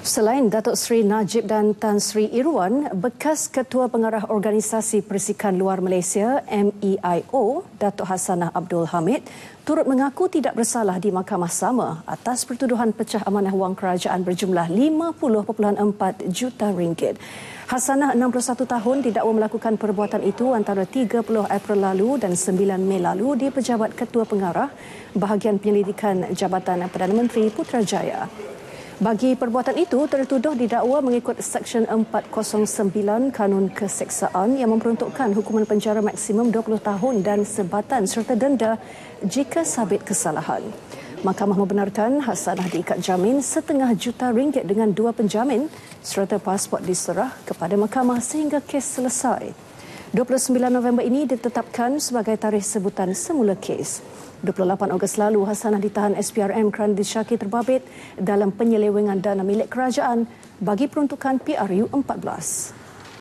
Selain Datuk Seri Najib dan Tan Sri Irwan, bekas Ketua Pengarah Organisasi Persikan Luar Malaysia MEIO, Datuk Hasanah Abdul Hamid, turut mengaku tidak bersalah di mahkamah sama atas pertuduhan pecah amanah wang kerajaan berjumlah 50.4 juta ringgit. Hasanah 61 tahun didakwa melakukan perbuatan itu antara 30 April lalu dan 9 Mei lalu di Pejabat Ketua Pengarah Bahagian Penyelidikan Jabatan Perdana Menteri Putrajaya. Bagi perbuatan itu, tertuduh didakwa mengikut Seksyen 409 Kanun Keseksaan yang memperuntukkan hukuman penjara maksimum 20 tahun dan sebatan serta denda jika sabit kesalahan. Mahkamah membenarkan Hasanah diikat jamin setengah juta ringgit dengan dua penjamin serta pasport diserah kepada mahkamah sehingga kes selesai. 29 November ini ditetapkan sebagai tarikh sebutan semula kes. 28 Ogos lalu, Hasanah ditahan SPRM kerana disyaki terbabit dalam penyelewengan dana milik kerajaan bagi peruntukan PRU 14.